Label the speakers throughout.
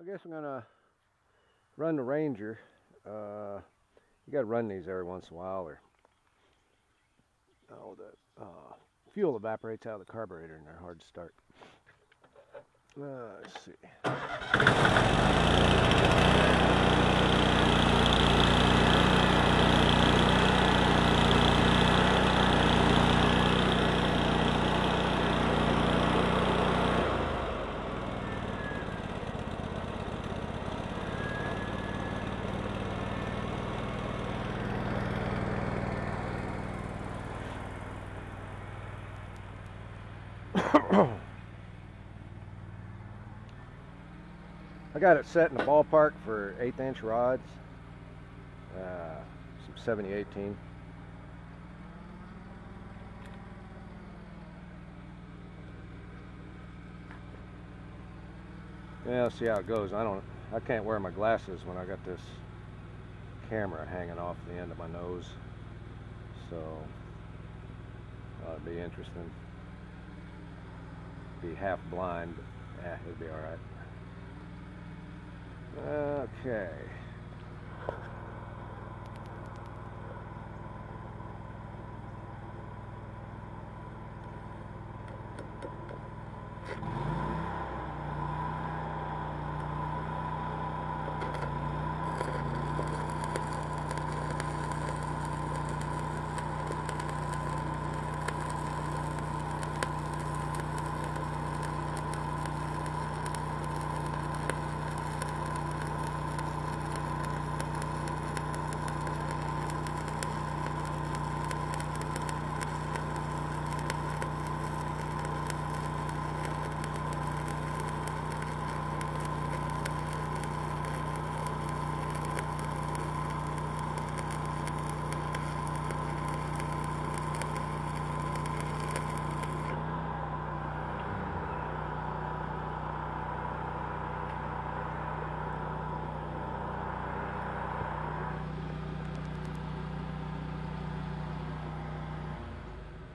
Speaker 1: I guess I'm gonna run the Ranger. Uh, you gotta run these every once in a while or oh, the uh, fuel evaporates out of the carburetor and they're hard to start. Uh, let's see. I got it set in the ballpark for eighth inch rods, uh, some 7018. Yeah, see how it goes. I don't, I can't wear my glasses when I got this camera hanging off the end of my nose. So, that'd be interesting. Be half blind, yeah, it'd be alright. Okay.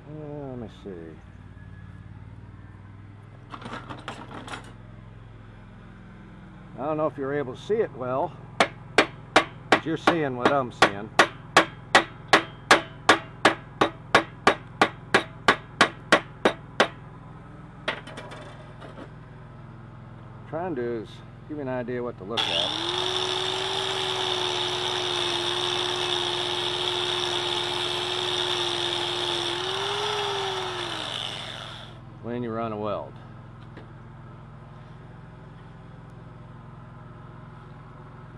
Speaker 1: Uh, let me see. I don't know if you're able to see it well, but you're seeing what I'm seeing. Trying to is give you an idea what to look at. When you run a weld.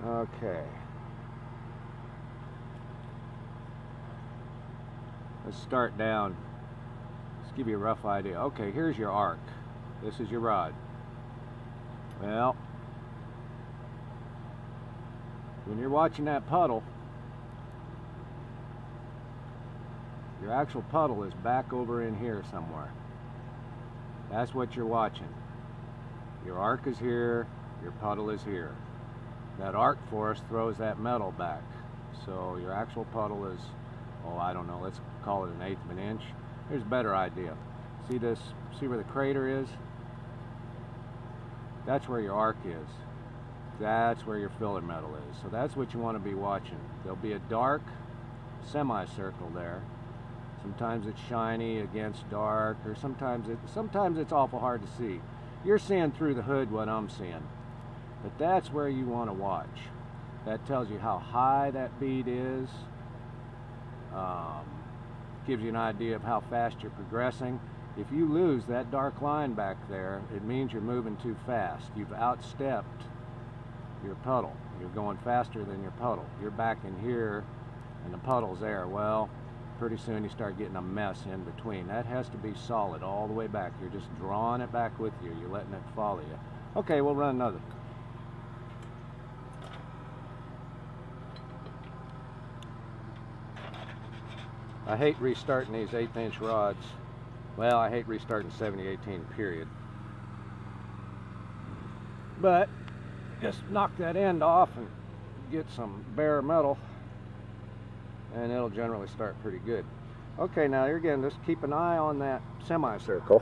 Speaker 1: Okay. Let's start down. Let's give you a rough idea. Okay, here's your arc. This is your rod. Well, when you're watching that puddle, your actual puddle is back over in here somewhere. That's what you're watching. Your arc is here, your puddle is here. That arc force throws that metal back. So your actual puddle is, oh, I don't know, let's call it an eighth of an inch. Here's a better idea. See this, see where the crater is? That's where your arc is. That's where your filler metal is. So that's what you want to be watching. There'll be a dark semicircle there. Sometimes it's shiny against dark, or sometimes it sometimes it's awful hard to see. You're seeing through the hood what I'm seeing, but that's where you want to watch. That tells you how high that bead is. Um, gives you an idea of how fast you're progressing. If you lose that dark line back there, it means you're moving too fast. You've outstepped your puddle. You're going faster than your puddle. You're back in here, and the puddle's there. Well, pretty soon you start getting a mess in between. That has to be solid all the way back. You're just drawing it back with you. You're letting it follow you. Okay, we'll run another. I hate restarting these eighth inch rods. Well, I hate restarting 7018 period. But just knock that end off and get some bare metal and it'll generally start pretty good. Okay, now again, just keep an eye on that semicircle.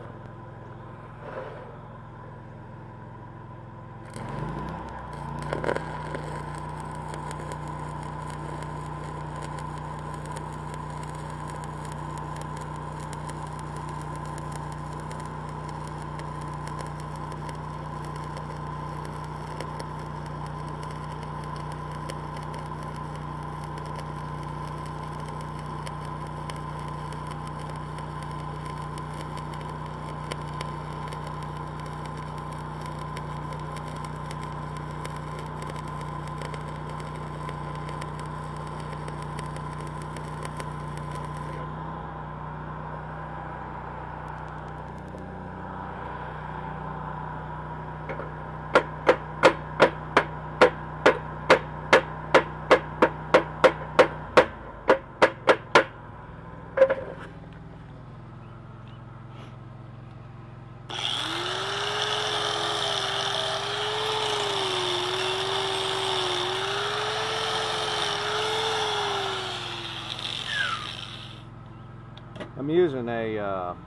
Speaker 1: I'm using a, uh, a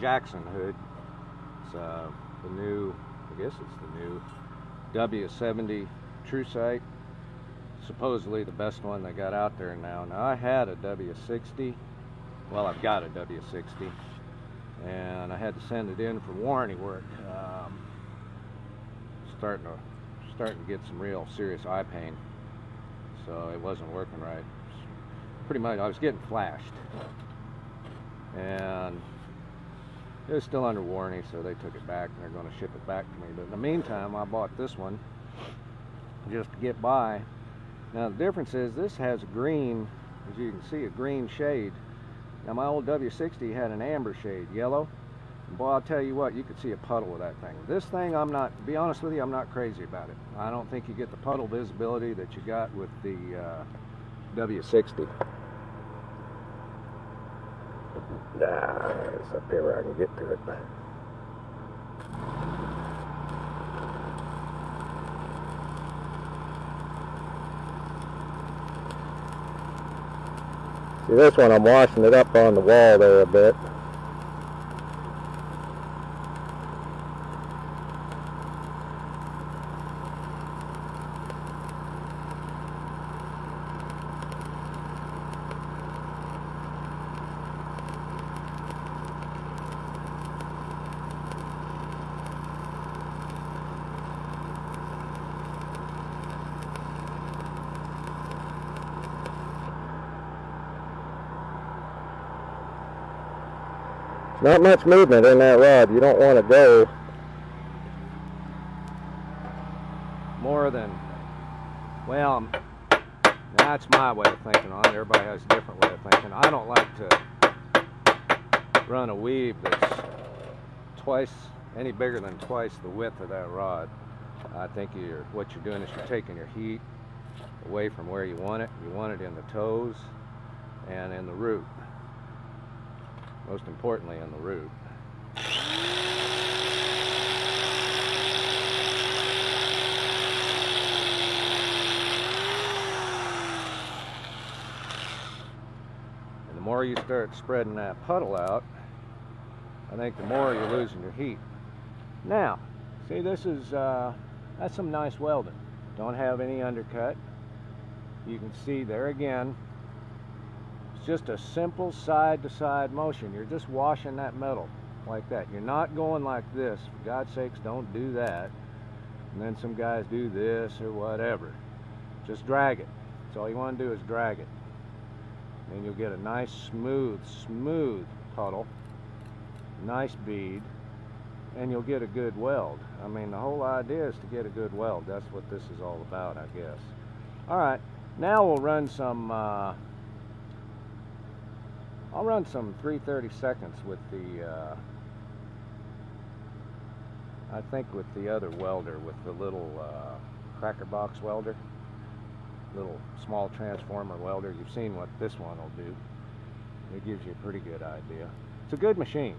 Speaker 1: Jackson hood. It's uh, the new, I guess it's the new W70 True Sight. Supposedly the best one they got out there now. Now I had a W60. Well, I've got a W60, and I had to send it in for warranty work. Um, starting to starting to get some real serious eye pain, so it wasn't working right pretty much I was getting flashed. And it was still under warranty so they took it back and they're going to ship it back to me. But in the meantime I bought this one just to get by. Now the difference is this has a green as you can see a green shade. Now my old W60 had an amber shade yellow. Boy I'll tell you what you could see a puddle with that thing. This thing I'm not to be honest with you I'm not crazy about it. I don't think you get the puddle visibility that you got with the uh, W60 Nah, it's up here where I can get to it. See this one, I'm washing it up on the wall there a bit. Not much movement in that rod. You don't want to go more than, well, that's my way of thinking on it. Everybody has a different way of thinking. I don't like to run a weave that's twice, any bigger than twice the width of that rod. I think you're, what you're doing is you're taking your heat away from where you want it. You want it in the toes and in the root most importantly in the root. And the more you start spreading that puddle out, I think the more you're losing your heat. Now, see this is, uh, that's some nice welding. Don't have any undercut. You can see there again, just a simple side-to-side -side motion. You're just washing that metal like that. You're not going like this. For God's sakes, don't do that. And then some guys do this or whatever. Just drag it. That's all you want to do is drag it. And you'll get a nice, smooth, smooth puddle. Nice bead. And you'll get a good weld. I mean, the whole idea is to get a good weld. That's what this is all about, I guess. All right. Now we'll run some... Uh, I'll run some 330 seconds with the, uh, I think with the other welder, with the little uh, cracker box welder, little small transformer welder. You've seen what this one will do. It gives you a pretty good idea. It's a good machine.